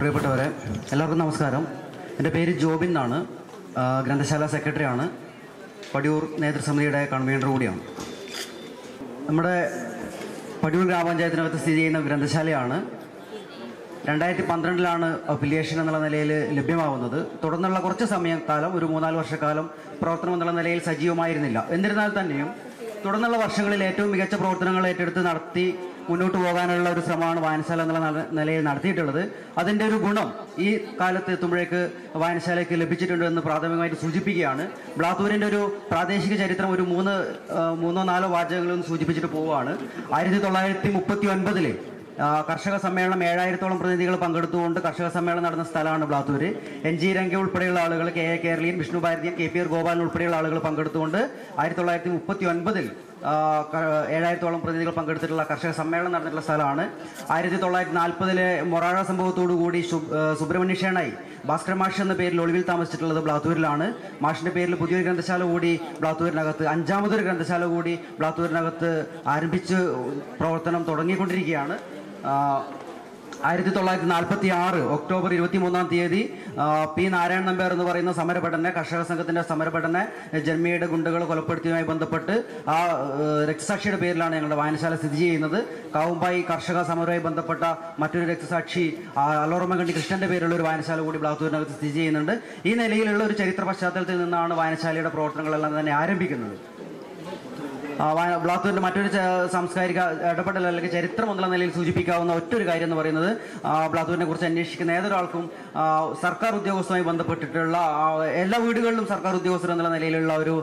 പ്രിയപ്പെട്ടവരെ എല്ലാവർക്കും നമസ്കാരം. എന്റെ പേര് ജോബിൻ എന്നാണ്. ഗ്രന്ഥശാല സെക്രട്ടറിയാണ് പടിയൂർ നേതൃസമിതിയുടെ കൺവീനർ കൂടിയാണ്. നമ്മുടെ പടിയൂർ ഗ്രാമപഞ്ചായത്തിനകത്ത് സ്ഥിതി ചെയ്യുന്ന ഗ്രന്ഥശാലയാണ്. രണ്ടായിരത്തി പന്ത്രണ്ടിലാണ് അഫിലിയേഷൻ എന്നുള്ള നിലയിൽ ലഭ്യമാവുന്നത്. തുടർന്നുള്ള കുറച്ച് സമയക്കാലം ഒരു മൂന്നാൽ വർഷക്കാലം പ്രവർത്തനം എന്നുള്ള നിലയിൽ സജീവമായിരുന്നില്ല. എന്നിരുന്നാൽ തന്നെയും തുടർന്നുള്ള വർഷങ്ങളിൽ ഏറ്റവും മികച്ച പ്രവർത്തനങ്ങൾ ഏറ്റെടുത്ത് നടത്തി മുന്നോട്ട് പോകാനുള്ള ഒരു ശ്രമമാണ് വായനശാല എന്നുള്ള നല- നിലയിൽ നടത്തിയിട്ടുള്ളത്. അതിന്റെ ഒരു ഗുണം ഈ കാലത്ത് എത്തുമ്പോഴേക്ക് വായനശാലയ്ക്ക് ലഭിച്ചിട്ടുണ്ട് എന്ന് പ്രാഥമികമായിട്ട് സൂചിപ്പിക്കുകയാണ്. ബ്ലാത്തൂരിന്റെ ഒരു പ്രാദേശിക ചരിത്രം ഒരു മൂന്ന് മൂന്നോ നാലോ വാചകങ്ങളും സൂചിപ്പിച്ചിട്ട് പോവുകയാണ്. ആയിരത്തി തൊള്ളായിരത്തി മുപ്പത്തി ഒൻപതിൽ കർഷക സമ്മേളനം ഏഴായിരത്തോളം പ്രതിനിധികൾ പങ്കെടുത്തുകൊണ്ട് കർഷക സമ്മേളനം നടന്ന സ്ഥലമാണ് ബ്ലാത്തൂര്. എൻ ജി രംഗ ഉൾപ്പെടെയുള്ള ആളുകൾ K A Keraleeyan Vishnu Bharathiyan K P R Gopalan ഉൾപ്പെടെയുള്ള ആളുകൾ പങ്കെടുത്തുകൊണ്ട് ആയിരത്തി തൊള്ളായിരത്തി മുപ്പത്തി ഒൻപതിൽ ഏഴായിരത്തോളം പ്രതിനിധികൾ പങ്കെടുത്തിട്ടുള്ള കർഷക സമ്മേളനം നടന്നിട്ടുള്ള സ്ഥലമാണ്. ആയിരത്തി തൊള്ളായിരത്തി നാൽപ്പതിലെ മൊറാഴ സംഭവത്തോടു കൂടി ശു- ആ, സുബ്രഹ്മണ്യ ഷേണായി ഭാസ്കര മാഷ് എന്ന പേരിൽ ഒളിവിൽ താമസിച്ചിട്ടുള്ളത് ബ്ലാത്തൂരിലാണ്. മാഷിന്റെ പേരിൽ പുതിയൊരു ഗ്രന്ഥശാല കൂടി ബ്ലാത്തൂരിനകത്ത് അഞ്ചാമതൊരു ഗ്രന്ഥശാല കൂടി ബ്ലാത്തൂരിനകത്ത് ആരംഭിച്ച് പ്രവർത്തനം തുടങ്ങിക്കൊണ്ടിരിക്കുകയാണ്. ആയിരത്തി തൊള്ളായിരത്തി നാൽപ്പത്തി ആറ് ഒക്ടോബർ ഇരുപത്തി മൂന്നാം തീയതി പി നാരായണൻ നമ്പ്യാർ എന്ന് പറയുന്ന സമരഭടനെ കർഷക സംഘത്തിന്റെ സമരഭടനെ ജന്മിയുടെ ഗുണ്ടകൾ കൊലപ്പെടുത്തിയതുമായി ബന്ധപ്പെട്ട് ആ രക്തസാക്ഷിയുടെ പേരിലാണ് ഞങ്ങളുടെ വായനശാല സ്ഥിതി ചെയ്യുന്നത്. കാവുമ്പായി കർഷക സമരവുമായി ബന്ധപ്പെട്ട മറ്റൊരു രക്തസാക്ഷി അലോറമകണ്ടി കൃഷ്ണന്റെ പേരിലുള്ള ഒരു വായനശാല കൂടി ബ്ലാത്തൂരിനകത്ത് സ്ഥിതി ചെയ്യുന്നുണ്ട്. ഈ നിലയിലുള്ള ഒരു ചരിത്ര പശ്ചാത്തലത്തിൽ നിന്നാണ് വായനശാലയുടെ പ്രവർത്തനങ്ങളെല്ലാം തന്നെ ആരംഭിക്കുന്നത്. ബ്ലാത്തൂരിന്റെ മറ്റൊരു സാംസ്കാരിക ഇടപെടൽ അല്ലെങ്കിൽ ചരിത്രം എന്നുള്ള നിലയിൽ സൂചിപ്പിക്കാവുന്ന ഒറ്റൊരു കാര്യം എന്ന് പറയുന്നത് ബ്ലാത്തൂരിനെ കുറിച്ച് അന്വേഷിക്കുന്ന ഏതൊരാൾക്കും സർക്കാർ ഉദ്യോഗസ്ഥരുമായി ബന്ധപ്പെട്ടിട്ടുള്ള എല്ലാ വീടുകളിലും സർക്കാർ ഉദ്യോഗസ്ഥർ എന്നുള്ള നിലയിലുള്ള ഒരു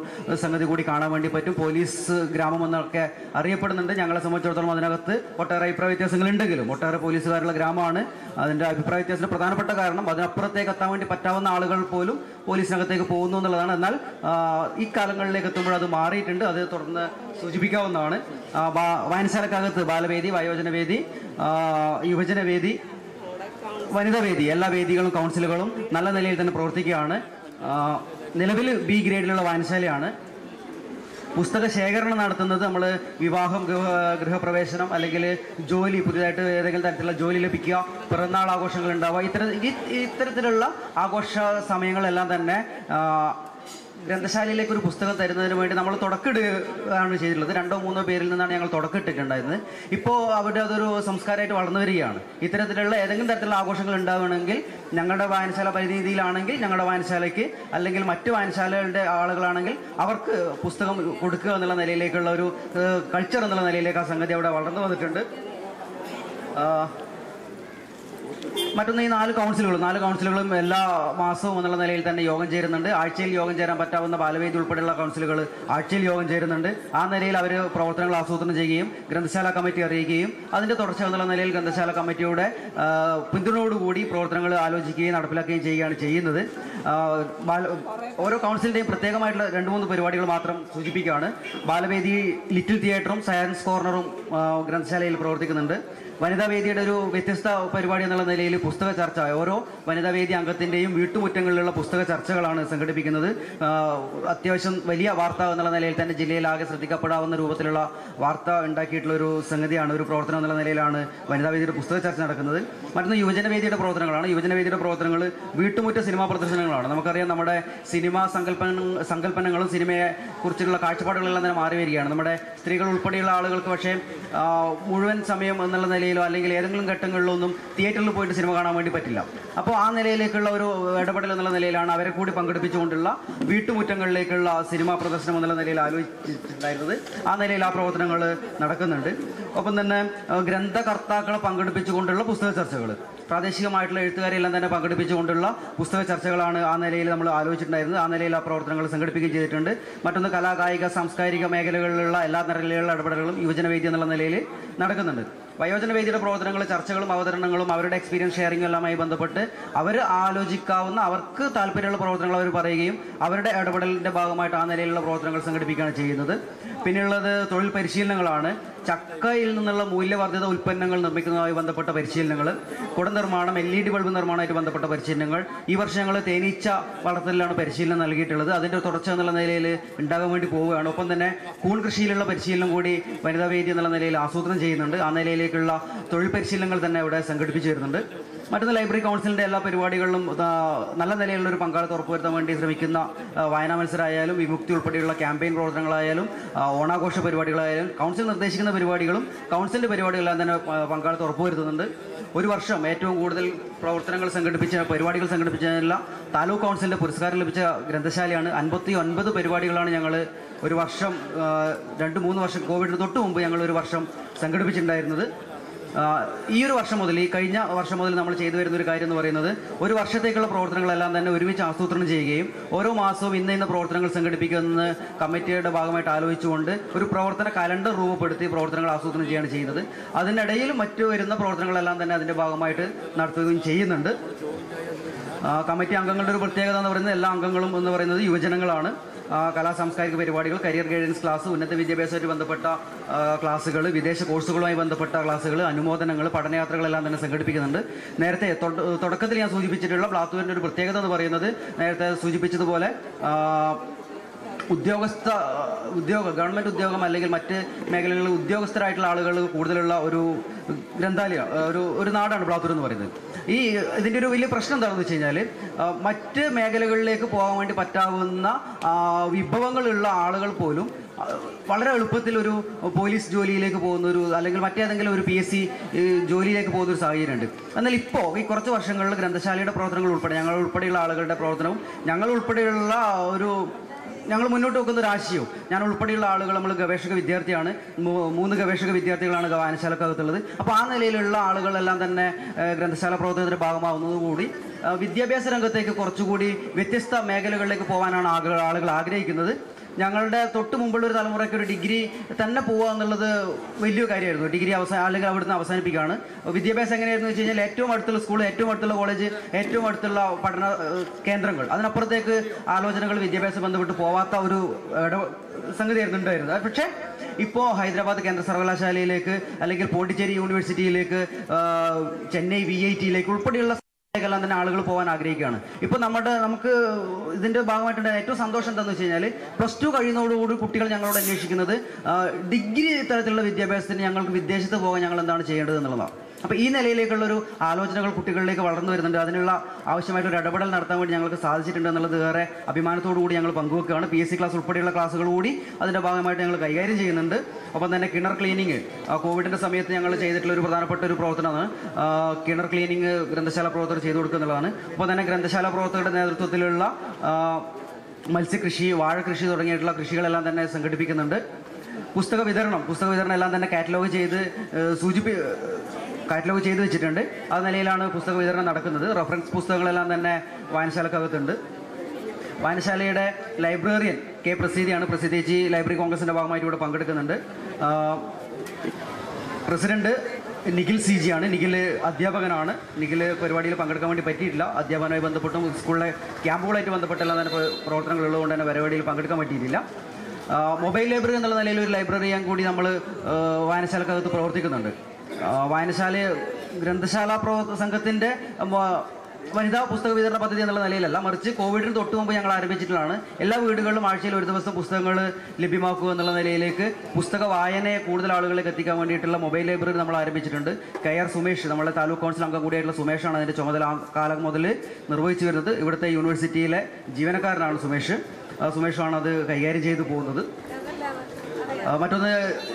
സംഗതി കൂടി കാണാൻ വേണ്ടി പറ്റും. പോലീസ് ഗ്രാമം എന്നൊക്കെ അറിയപ്പെടുന്നുണ്ട്. ഞങ്ങളെ സംബന്ധിച്ചിടത്തോളം അതിനകത്ത് ഒട്ടേറെ അഭിപ്രായ വ്യത്യാസങ്ങൾ ഉണ്ടെങ്കിലും ഒട്ടേറെ പോലീസുകാരുള്ള ഗ്രാമമാണ്. അതിന്റെ അഭിപ്രായ വ്യത്യാസത്തിന് പ്രധാനപ്പെട്ട കാരണം അതിനപ്പുറത്തേക്ക് എത്താൻ വേണ്ടി പറ്റാവുന്ന ആളുകൾ പോലും പോലീസിനകത്തേക്ക് പോകുന്നു എന്നുള്ളതാണ്. എന്നാൽ ഈ കാലങ്ങളിലേക്ക് എത്തുമ്പോൾ അത് മാറിയിട്ടുണ്ട്. അത് തുടർന്ന് സൂചിപ്പിക്കാവുന്നതാണ്. വായനശാലക്കകത്ത് ബാലവേദി വയോജനവേദി യുവജനവേദി വനിതാ വേദി എല്ലാ വേദികളും കൗൺസിലുകളും നല്ല നിലയിൽ തന്നെ പ്രവർത്തിക്കുകയാണ്. നിലവിൽ ബി ഗ്രേഡിലുള്ള വായനശാലയാണ്. പുസ്തക ശേഖരണം നടത്തുന്നത് നമ്മൾ വിവാഹം ഗൃഹ ഗൃഹപ്രവേശനം അല്ലെങ്കിൽ ജോലി പുതിയതായിട്ട് ഏതെങ്കിലും തരത്തിലുള്ള ജോലി ലഭിക്കുക പിറന്നാൾ ആഘോഷങ്ങൾ ഉണ്ടാവുക ഇത്തര ഇത്തരത്തിലുള്ള ആഘോഷ സമയങ്ങളെല്ലാം തന്നെ ഗ്രന്ഥശാലയിലേക്ക് ഒരു പുസ്തകം തരുന്നതിന് വേണ്ടി നമ്മൾ തുടക്കിടുകയാണ് ചെയ്തിട്ടുള്ളത്. രണ്ടോ മൂന്നോ പേരിൽ നിന്നാണ് ഞങ്ങൾ തുടക്കിട്ടിട്ടുണ്ടായിരുന്നത്. ഇപ്പോൾ അവരുടെ അതൊരു സംസ്കാരമായിട്ട് വളർന്നു വരികയാണ്. ഇത്തരത്തിലുള്ള ഏതെങ്കിലും തരത്തിലുള്ള ആഘോഷങ്ങൾ ഉണ്ടാവണമെങ്കിൽ ഞങ്ങളുടെ വായനശാല പരിധിയിലാണെങ്കിൽ ഞങ്ങളുടെ വായനശാലയ്ക്ക് അല്ലെങ്കിൽ മറ്റു വായനശാലകളുടെ ആളുകളാണെങ്കിൽ അവർക്ക് പുസ്തകം കൊടുക്കുക എന്നുള്ള നിലയിലേക്കുള്ള ഒരു കൾച്ചർ എന്നുള്ള നിലയിലേക്ക് ആ സംഗതി അവിടെ വളർന്നു വന്നിട്ടുണ്ട്. മറ്റൊന്ന് ഈ നാല് കൗൺസിലുകളും നാല് കൗൺസിലുകളും എല്ലാ മാസവും എന്നുള്ള നിലയിൽ തന്നെ യോഗം ചേരുന്നുണ്ട്. ആഴ്ചയിൽ യോഗം ചേരാൻ പറ്റാവുന്ന ബാലവേദി ഉൾപ്പെടെയുള്ള കൗൺസിലുകൾ ആഴ്ചയിൽ യോഗം ചേരുന്നുണ്ട്. ആ നിലയിൽ അവർ പ്രവർത്തനങ്ങൾ ആസൂത്രണം ചെയ്യുകയും ഗ്രന്ഥശാല കമ്മിറ്റി അറിയിക്കുകയും അതിന്റെ തുടർച്ച എന്നുള്ള നിലയിൽ ഗ്രന്ഥശാല കമ്മിറ്റിയുടെ പിന്തുണയോടുകൂടി പ്രവർത്തനങ്ങൾ ആലോചിക്കുകയും നടപ്പിലാക്കുകയും ചെയ്യുകയാണ് ചെയ്യുന്നത്. ഓരോ കൗൺസിലിന്റെയും പ്രത്യേകമായിട്ടുള്ള രണ്ട് മൂന്ന് പരിപാടികൾ മാത്രം സൂചിപ്പിക്കുകയാണ്. ബാലവേദി ലിറ്റിൽ തിയേറ്ററും സയൻസ് കോർണറും ഗ്രന്ഥശാലയിൽ പ്രവർത്തിക്കുന്നുണ്ട്. വനിതാ വേദിയുടെ ഒരു വ്യത്യസ്ത പരിപാടി എന്നുള്ള നിലയിൽ പുസ്തക ചർച്ച ഓരോ വനിതാ വേദി അംഗത്തിന്റെയും വീട്ടുമുറ്റങ്ങളിലുള്ള പുസ്തക ചർച്ചകളാണ് സംഘടിപ്പിക്കുന്നത്. അത്യാവശ്യം വലിയ വാർത്ത എന്നുള്ള നിലയിൽ തന്നെ ജില്ലയിൽ ആകെ ശ്രദ്ധിക്കപ്പെടാവുന്ന രൂപത്തിലുള്ള വാർത്ത ഉണ്ടാക്കിയിട്ടുള്ള ഒരു സംഗതിയാണ് ഒരു പ്രവർത്തനം എന്നുള്ള നിലയിലാണ് വനിതാ വേദിയുടെ പുസ്തക ചർച്ച നടക്കുന്നത്. മറ്റൊന്ന് യുവജനവേദിയുടെ പ്രവർത്തനങ്ങളാണ്. യുവജനവേദിയുടെ പ്രവർത്തനങ്ങൾ വീട്ടുമുറ്റ സിനിമാ പ്രദർശനങ്ങളാണ്. നമുക്കറിയാം നമ്മുടെ സിനിമാ സങ്കല്പന സങ്കല്പനങ്ങളും സിനിമയെ കുറിച്ചുള്ള കാഴ്ചപ്പാടുകളെല്ലാം തന്നെ മാറി വരികയാണ്. നമ്മുടെ സ്ത്രീകൾ ഉൾപ്പെടെയുള്ള ആളുകൾക്ക് പക്ഷേ മുഴുവൻ സമയം എന്നുള്ള നിലയിലോ അല്ലെങ്കിൽ ഏതെങ്കിലും ഘട്ടങ്ങളിലോ ഒന്നും തിയേറ്ററിൽ പോയിട്ട് സിനിമ കാണാൻ വേണ്ടി പറ്റില്ല. അപ്പോൾ ആ നിലയിലേക്കുള്ള ഒരു ഇടപെടൽ എന്നുള്ള നിലയിലാണ് അവരെ കൂടി പങ്കെടുപ്പിച്ചുകൊണ്ടുള്ള വീട്ടുമുറ്റങ്ങളിലേക്കുള്ള സിനിമാ പ്രദർശനം എന്നുള്ള നിലയിൽ ആലോചിച്ചിട്ടുണ്ടായിരുന്നത്. ആ നിലയിൽ ആ പ്രവർത്തനങ്ങൾ നടക്കുന്നുണ്ട്. ഒപ്പം തന്നെ ഗ്രന്ഥകർത്താക്കളെ പങ്കെടുപ്പിച്ചുകൊണ്ടുള്ള പുസ്തക ചർച്ചകൾ പ്രാദേശികമായിട്ടുള്ള എഴുത്തുകാരെല്ലാം തന്നെ പങ്കെടുപ്പിച്ചുകൊണ്ടുള്ള പുസ്തക ചർച്ചകളാണ് ആ നിലയിൽ നമ്മൾ ആലോചിച്ചിട്ടുണ്ടായിരുന്നത്. ആ നിലയിൽ ആ പ്രവർത്തനങ്ങൾ സംഘടിപ്പിക്കുകയും ചെയ്തിട്ടുണ്ട്. മറ്റൊന്ന് കലാകായിക സാംസ്കാരിക മേഖലകളിലുള്ള എല്ലാ നിലയിലുള്ള ഇടപെടലുകളും യുവജനവേദി എന്നുള്ള നിലയിൽ നടക്കുന്നുണ്ട്. വയോജന വേദിയുടെ പ്രവർത്തനങ്ങൾ ചർച്ചകളും അവതരണങ്ങളും അവരുടെ എക്സ്പീരിയൻസ് ഷെയറിംഗും എല്ലാമായി ബന്ധപ്പെട്ട് അവർ ആലോചിക്കാവുന്ന അവർക്ക് താല്പര്യമുള്ള പ്രവർത്തനങ്ങൾ അവർ പറയുകയും അവരുടെ ഇടപെടലിന്റെ ഭാഗമായിട്ട് ആ നിലയിലുള്ള പ്രവർത്തനങ്ങൾ സംഘടിപ്പിക്കുകയാണ് ചെയ്യുന്നത്. പിന്നെയുള്ളത് തൊഴിൽ പരിശീലനങ്ങളാണ്. ചക്കയിൽ നിന്നുള്ള മൂല്യവർദ്ധിത ഉൽപ്പന്നങ്ങൾ നിർമ്മിക്കുന്നതുമായി ബന്ധപ്പെട്ട പരിശീലനങ്ങൾ കുട നിർമ്മാണം എൽ ഇ ഡി ബൾബ് നിർമ്മാണമായിട്ട് ബന്ധപ്പെട്ട പരിശീലനങ്ങൾ. ഈ വർഷം ഞങ്ങൾ തേനീച്ച വളർത്തലിലാണ് പരിശീലനം നൽകിയിട്ടുള്ളത്. അതിന്റെ തുടർച്ച എന്നുള്ള നിലയിൽ ഉണ്ടാകാൻ വേണ്ടി പോവുകയാണ്. ഒപ്പം തന്നെ കൂൺ കൃഷിയിലുള്ള പരിശീലനം കൂടി വനിതാ വേദി എന്നുള്ള നിലയിൽ ആസൂത്രണം ചെയ്യുന്നുണ്ട്. ആ നിലയിലേക്കുള്ള തൊഴിൽ പരിശീലനങ്ങൾ തന്നെ ഇവിടെ സംഘടിപ്പിച്ചു വരുന്നുണ്ട്. മറ്റൊന്ന് ലൈബ്രറി കൗൺസിലിന്റെ എല്ലാ പരിപാടികളിലും നല്ല നിലയിലുള്ള ഒരു പങ്കാളിത്തം ഉറപ്പുവരുത്താൻ വേണ്ടി ശ്രമിക്കുന്ന വായനാ മത്സരമായാലും വിമുക്തി ഉൾപ്പെടെയുള്ള ക്യാമ്പയിൻ പ്രവർത്തനങ്ങളായാലും ഓണാഘോഷ പരിപാടികളായാലും കൗൺസിൽ നിർദ്ദേശിക്കുന്ന പരിപാടികളും കൗൺസിലിന്റെ പരിപാടികളെല്ലാം തന്നെ പങ്കാളിത്ത ഉറപ്പുവരുത്തുന്നുണ്ട്. ഒരു വർഷം ഏറ്റവും കൂടുതൽ പ്രവർത്തനങ്ങൾ സംഘടിപ്പിച്ച പരിപാടികൾ സംഘടിപ്പിച്ചതിനുള്ള താലൂക്ക് കൗൺസിലിന്റെ പുരസ്കാരം ലഭിച്ച ഗ്രന്ഥശാലയാണ്. അൻപത്തി ഒൻപത് പരിപാടികളാണ് ഞങ്ങൾ ഒരു വർഷം രണ്ട് മൂന്ന് വർഷം കോവിഡിന് തൊട്ട് മുമ്പ് ഞങ്ങൾ ഒരു വർഷം സംഘടിപ്പിച്ചിട്ടുണ്ടായിരുന്നത്. ഈ ഒരു വർഷം മുതൽ ഈ കഴിഞ്ഞ വർഷം മുതൽ നമ്മൾ ചെയ്തു വരുന്ന ഒരു കാര്യം എന്ന് പറയുന്നത് ഒരു വർഷത്തേക്കുള്ള പ്രവർത്തനങ്ങളെല്ലാം തന്നെ ഒരുമിച്ച് ആസൂത്രണം ചെയ്യുകയും ഓരോ മാസവും ഇന്ന ഇന്ന പ്രവർത്തനങ്ങൾ സംഘടിപ്പിക്കുമെന്ന് കമ്മിറ്റിയുടെ ഭാഗമായിട്ട് ആലോചിച്ചുകൊണ്ട് ഒരു പ്രവർത്തന കലണ്ടർ രൂപപ്പെടുത്തി പ്രവർത്തനങ്ങൾ ആസൂത്രണം ചെയ്യുകയാണ് ചെയ്യുന്നത്. അതിനിടയിൽ മറ്റു വരുന്ന പ്രവർത്തനങ്ങളെല്ലാം തന്നെ അതിന്റെ ഭാഗമായിട്ട് നടത്തുകയും ചെയ്യുന്നുണ്ട്. കമ്മിറ്റി അംഗങ്ങളുടെ ഒരു പ്രത്യേകത എന്ന് പറയുന്നത് എല്ലാ അംഗങ്ങളും എന്ന് പറയുന്നത് യുവജനങ്ങളാണ്. കലാ സാംസ്കാരിക പരിപാടികൾ കരിയർ ഗൈഡൻസ് ക്ലാസ് ഉന്നത വിദ്യാഭ്യാസമായിട്ട് ബന്ധപ്പെട്ട ക്ലാസ്സുകൾ വിദേശ കോഴ്സുകളുമായി ബന്ധപ്പെട്ട ക്ലാസ്സുകൾ അനുമോദനങ്ങൾ പഠനയാത്രകളെല്ലാം തന്നെ സംഘടിപ്പിക്കുന്നുണ്ട്. നേരത്തെ തുടക്കത്തിൽ ഞാൻ സൂചിപ്പിച്ചിട്ടുള്ള പ്ലാത്തൂരിന്റെ ഒരു പ്രത്യേകത എന്ന് പറയുന്നത് നേരത്തെ സൂചിപ്പിച്ചതുപോലെ ഉദ്യോഗസ്ഥ ഉദ്യോഗ ഗവൺമെന്റ് ഉദ്യോഗം അല്ലെങ്കിൽ മറ്റ് മേഖലകളിൽ ഉദ്യോഗസ്ഥരായിട്ടുള്ള ആളുകൾ കൂടുതലുള്ള ഒരു ഗ്രന്ഥാലയ ഒരു ഒരു നാടാണ് ബ്ലാത്തൂർ എന്ന് പറയുന്നത്. ഈ ഇതിന്റെ ഒരു വലിയ പ്രശ്നം എന്താണെന്ന് വെച്ച് കഴിഞ്ഞാൽ മറ്റ് മേഖലകളിലേക്ക് പോകാൻ വേണ്ടി പറ്റാവുന്ന വിഭവങ്ങളുള്ള ആളുകൾ പോലും വളരെ എളുപ്പത്തിൽ ഒരു പോലീസ് ജോലിയിലേക്ക് പോകുന്ന ഒരു അല്ലെങ്കിൽ മറ്റേതെങ്കിലും ഒരു പി എസ് സി ജോലിയിലേക്ക് പോകുന്ന ഒരു സാഹചര്യമുണ്ട്. എന്നാൽ ഇപ്പോൾ ഈ കുറച്ച് വർഷങ്ങളിൽ ഗ്രന്ഥശാലയുടെ പ്രവർത്തനങ്ങൾ ഉൾപ്പെടെ ഞങ്ങൾ ഉൾപ്പെടെയുള്ള ആളുകളുടെ പ്രവർത്തനവും ഞങ്ങൾ ഉൾപ്പെടെയുള്ള ഒരു ഞങ്ങൾ മുന്നോട്ട് വെക്കുന്ന ഒരു ആശയവും. ഞാൻ ഉൾപ്പെടെയുള്ള ആളുകൾ നമ്മൾ ഗവേഷക വിദ്യാർത്ഥിയാണ്. മൂന്ന് ഗവേഷക വിദ്യാർത്ഥികളാണ് വായനശാലക്കകത്തുള്ളത് അപ്പോൾ ആ നിലയിലുള്ള ആളുകളെല്ലാം തന്നെ ഗ്രന്ഥശാല പ്രവർത്തനത്തിന്റെ ഭാഗമാവുന്നതുകൂടി വിദ്യാഭ്യാസ രംഗത്തേക്ക് കുറച്ചുകൂടി വ്യത്യസ്ത മേഖലകളിലേക്ക് പോകാനാണ് ആളുകൾ ആഗ്രഹിക്കുന്നത്. ഞങ്ങളുടെ തൊട്ട് മുമ്പുള്ള ഒരു തലമുറയ്ക്ക് ഒരു ഡിഗ്രി തന്നെ പോവുക എന്നുള്ളത് വലിയ കാര്യമായിരുന്നു. ഡിഗ്രി അവസാന അല്ലെങ്കിൽ അവിടുന്ന് അവസാനിപ്പിക്കുകയാണ്. വിദ്യാഭ്യാസം എങ്ങനെയായിരുന്നു വെച്ച് കഴിഞ്ഞാൽ ഏറ്റവും അടുത്തുള്ള സ്കൂൾ ഏറ്റവും അടുത്തുള്ള കോളേജ് ഏറ്റവും അടുത്തുള്ള പഠന കേന്ദ്രങ്ങൾ. അതിനപ്പുറത്തേക്ക് ആലോചനകൾ വിദ്യാഭ്യാസം ബന്ധപ്പെട്ട് പോവാത്ത ഒരു സംഗതിയായിരുന്നു ഉണ്ടായിരുന്നത്. പക്ഷേ ഇപ്പോൾ ഹൈദരാബാദ് കേന്ദ്ര സർവകലാശാലയിലേക്ക് അല്ലെങ്കിൽ പോണ്ടിച്ചേരി യൂണിവേഴ്സിറ്റിയിലേക്ക് ചെന്നൈ വി ഐ ടിയിലേക്ക് ഉൾപ്പെടെയുള്ള എല്ലാം തന്നെ ആളുകൾ പോകാൻ ആഗ്രഹിക്കുകയാണ്. ഇപ്പൊ നമ്മുടെ നമുക്ക് ഇതിന്റെ ഭാഗമായിട്ടുള്ള ഏറ്റവും സന്തോഷം എന്താണെന്ന് വെച്ച് കഴിഞ്ഞാൽ പ്ലസ് ടു കഴിയുന്നതോടുകൂടി കുട്ടികൾ ഞങ്ങളോട് അന്വേഷിക്കുന്നത് ഡിഗ്രി തരത്തിലുള്ള വിദ്യാഭ്യാസത്തിന് ഞങ്ങൾക്ക് വിദേശത്ത് പോകാൻ ഞങ്ങൾ എന്താണ് ചെയ്യേണ്ടത് എന്നുള്ളതാണ്. അപ്പൊ ഈ നിലയിലേക്കുള്ളൊരു ആലോചനകൾ കുട്ടികളിലേക്ക് വളർന്നു വരുന്നുണ്ട്. അതിനുള്ള ആവശ്യമായിട്ട് ഒരു ഇടപെടൽ നടത്താൻ വേണ്ടി ഞങ്ങൾക്ക് സാധിച്ചിട്ടുണ്ട് എന്നുള്ളത് ഏറെ അഭിമാനത്തോടു കൂടി ഞങ്ങൾ പങ്കുവെക്കുകയാണ്. പി എസ് സി ക്ലാസ് ഉൾപ്പെടെയുള്ള ക്ലാസ്സുകൾ കൂടി അതിന്റെ ഭാഗമായിട്ട് ഞങ്ങൾ കൈകാര്യം ചെയ്യുന്നുണ്ട്. ഒപ്പം തന്നെ കിണർ ക്ലീനിങ് കോവിഡിന്റെ സമയത്ത് ഞങ്ങൾ ചെയ്തിട്ടുള്ള ഒരു പ്രധാനപ്പെട്ട ഒരു പ്രവർത്തനമാണ്. കിണർ ക്ലീനിങ് ഗ്രന്ഥശാല പ്രവർത്തകർ ചെയ്തു കൊടുക്കുക എന്നുള്ളതാണ് ഒപ്പം തന്നെ ഗ്രന്ഥശാല പ്രവർത്തകരുടെ നേതൃത്വത്തിലുള്ള മത്സ്യകൃഷി വാഴകൃഷി തുടങ്ങിയിട്ടുള്ള കൃഷികളെല്ലാം തന്നെ സംഘടിപ്പിക്കുന്നുണ്ട്. പുസ്തക വിതരണം പുസ്തക വിതരണം എല്ലാം തന്നെ കാറ്റലോഗ് ചെയ്ത് സൂചിപ്പി കാറ്റലോഗ് ചെയ്ത് വെച്ചിട്ടുണ്ട്. ആ നിലയിലാണ് പുസ്തക വിതരണം നടക്കുന്നത്. റെഫറൻസ് പുസ്തകങ്ങളെല്ലാം തന്നെ വായനശാലക്കകത്തുണ്ട്. വായനശാലയുടെ ലൈബ്രറിയൻ കെ പ്രസീതിയാണ്. പ്രസിദ്ധേച്ചി ലൈബ്രറി കോൺഗ്രസിന്റെ ഭാഗമായിട്ട് ഇവിടെ പങ്കെടുക്കുന്നുണ്ട്. പ്രസിഡന്റ് നിഖിൽ സി ജി ആണ്. നിഖിൽ അധ്യാപകനാണ്. നിഖിൽ പരിപാടിയിൽ പങ്കെടുക്കാൻ വേണ്ടി പറ്റിയിട്ടില്ല. അധ്യാപനവുമായി ബന്ധപ്പെട്ടും സ്കൂളിലെ ക്യാമ്പുകളായിട്ട് ബന്ധപ്പെട്ടെല്ലാം തന്നെ പ്ര- പ്രവർത്തനങ്ങൾ ഉള്ളതുകൊണ്ട് തന്നെ പരിപാടിയിൽ പങ്കെടുക്കാൻ പറ്റിയിട്ടില്ല. മൊബൈൽ ലൈബ്രറി എന്നുള്ള നിലയിൽ ഒരു ലൈബ്രറിയാൻ കൂടി നമ്മൾ വായനശാലക്കകത്ത് പ്രവർത്തിക്കുന്നുണ്ട്. വായനശാല ഗ്രന്ഥശാല പ്രവർത്തക സംഘത്തിന്റെ വനിതാ പുസ്തക വിതരണ പദ്ധതി എന്നുള്ള നിലയിലല്ല. മറിച്ച് കോവിഡിന് തൊട്ട് മുമ്പ് ഞങ്ങൾ ആരംഭിച്ചിട്ടുള്ളതാണ്. എല്ലാ വീടുകളിലും ആഴ്ചയിൽ ഒരു ദിവസം പുസ്തകങ്ങൾ ലഭ്യമാക്കുക എന്നുള്ള നിലയിലേക്ക് പുസ്തക വായനയെ കൂടുതൽ ആളുകളിലേക്ക് എത്തിക്കാൻ വേണ്ടിയിട്ടുള്ള മൊബൈൽ ലൈബ്രറി നമ്മൾ ആരംഭിച്ചിട്ടുണ്ട്. കെ ആർ സുമേഷ് നമ്മുടെ താലൂക്ക് കൗൺസിൽ അംഗം കൂടിയായിട്ടുള്ള സുമേഷാണ് അതിന്റെ ചുമതല കാലം മുതൽ നിർവഹിച്ചു വരുന്നത്. ഇവിടുത്തെ യൂണിവേഴ്സിറ്റിയിലെ ജീവനക്കാരനാണ് സുമേഷ്. സുമേഷാണ് അത് കൈകാര്യം ചെയ്തു പോകുന്നത്. മറ്റൊന്ന്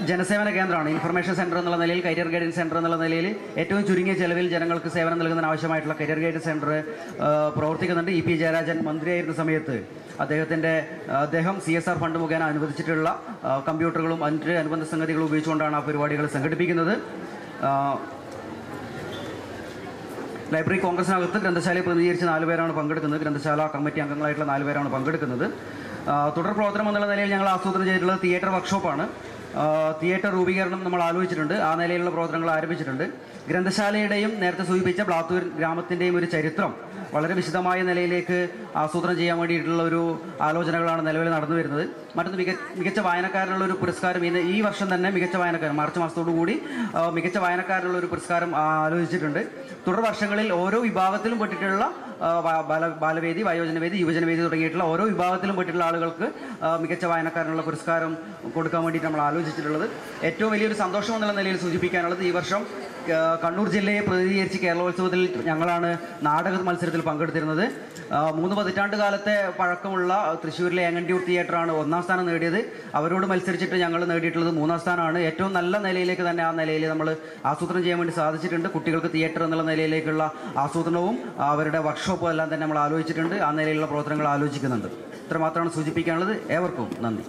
ജനസേവന കേന്ദ്രമാണ്. ഇൻഫർമേഷൻ സെന്റർ എന്നുള്ള നിലയിൽ കരിയർ ഗൈഡൻസ് സെന്റർ എന്നുള്ള നിലയിൽ ഏറ്റവും ചുരുങ്ങിയ ചെലവിൽ ജനങ്ങൾക്ക് സേവനം നൽകുന്നതിന് ആവശ്യമായിട്ടുള്ള കരിയർ ഗൈഡൻസ് സെന്റർ പ്രവർത്തിക്കുന്നുണ്ട്. ഇ പി ജയരാജൻ മന്ത്രിയായിരുന്ന സമയത്ത് അദ്ദേഹത്തിന്റെ അദ്ദേഹം സി എസ് ആർ ഫണ്ട് മുഖേന അനുവദിച്ചിട്ടുള്ള കമ്പ്യൂട്ടറുകളും മറ്റ് അനുബന്ധ സംഗതികളും ഉപയോഗിച്ചുകൊണ്ടാണ് ആ പരിപാടികൾ സംഘടിപ്പിക്കുന്നത്. ലൈബ്രറി കോൺഗ്രസിനകത്ത് ഗ്രന്ഥശാലയെ പ്രതിനിധീകരിച്ച് നാലുപേരാണ് പങ്കെടുക്കുന്നത്. ഗ്രന്ഥശാല കമ്മിറ്റി അംഗങ്ങളായിട്ടുള്ള നാലുപേരാണ് പങ്കെടുക്കുന്നത്. തുടർ പ്രവർത്തനം എന്നുള്ള നിലയിൽ ഞങ്ങൾ ആസൂത്രണം ചെയ്തിട്ടുള്ളത് തിയേറ്റർ വർക്ക്ഷോപ്പാണ് തിയേറ്റർ രൂപീകരണം നമ്മൾ ആലോചിച്ചിട്ടുണ്ട്. ആ നിലയിലുള്ള പ്രവർത്തനങ്ങൾ ആരംഭിച്ചിട്ടുണ്ട്. ഗ്രന്ഥശാലയുടെയും നേരത്തെ സൂചിപ്പിച്ച ബ്ലാത്തൂർ ഗ്രാമത്തിന്റെയും ഒരു ചരിത്രം വളരെ വിശദമായ നിലയിലേക്ക് ആസൂത്രണം ചെയ്യാൻ വേണ്ടിയിട്ടുള്ള ഒരു ആലോചനകളാണ് നിലവിൽ നടന്നു വരുന്നത്. മറ്റൊന്ന് മിക മികച്ച വായനക്കാരനുള്ള ഒരു പുരസ്കാരം ഇന്ന് ഈ വർഷം തന്നെ മികച്ച വായനക്കാരൻ മാർച്ച് മാസത്തോടു കൂടി മികച്ച വായനക്കാരനുള്ള ഒരു പുരസ്കാരം ആലോചിച്ചിട്ടുണ്ട്. തുടർ വർഷങ്ങളിൽ ഓരോ വിഭാഗത്തിലും പെട്ടിട്ടുള്ള ബാല ബാലവേദി വയോജനവേദി യുവജനവേദി തുടങ്ങിയിട്ടുള്ള ഓരോ വിഭാഗത്തിലും പെട്ടിട്ടുള്ള ആളുകൾക്ക് മികച്ച വായനക്കാരനുള്ള പുരസ്കാരം കൊടുക്കാൻ വേണ്ടിയിട്ട് നമ്മൾ ആലോചിച്ചു ആലോചിച്ചിട്ടുള്ളത് ഏറ്റവും വലിയൊരു സന്തോഷം എന്നുള്ള നിലയിൽ സൂചിപ്പിക്കാനുള്ളത് ഈ വർഷം കണ്ണൂർ ജില്ലയെ പ്രതിനിധീകരിച്ച് കേരളോത്സവത്തിൽ ഞങ്ങളാണ് നാടക മത്സരത്തിൽ പങ്കെടുത്തിരുന്നത്. മൂന്ന് പതിറ്റാണ്ട് കാലത്തെ പഴക്കമുള്ള തൃശ്ശൂരിലെ ഏങ്ങണ്ടിയൂർ തിയേറ്ററാണ് ഒന്നാം സ്ഥാനം നേടിയത്. അവരോട് മത്സരിച്ചിട്ട് ഞങ്ങൾ നേടിയിട്ടുള്ളത് മൂന്നാം സ്ഥാനമാണ്. ഏറ്റവും നല്ല നിലയിലേക്ക് തന്നെ ആ നിലയിൽ നമ്മൾ ആസൂത്രണം ചെയ്യാൻ വേണ്ടി സാധിച്ചിട്ടുണ്ട്. കുട്ടികൾക്ക് തിയേറ്റർ എന്നുള്ള നിലയിലേക്കുള്ള ആസൂത്രണവും അവരുടെ വർക്ക്ഷോപ്പും എല്ലാം തന്നെ നമ്മൾ ആലോചിച്ചിട്ടുണ്ട്. ആ നിലയിലുള്ള പ്രവർത്തനങ്ങൾ ആലോചിക്കുന്നുണ്ട്. ഇത്രമാത്രമാണ് സൂചിപ്പിക്കാനുള്ളത്. ഏവർക്കും നന്ദി.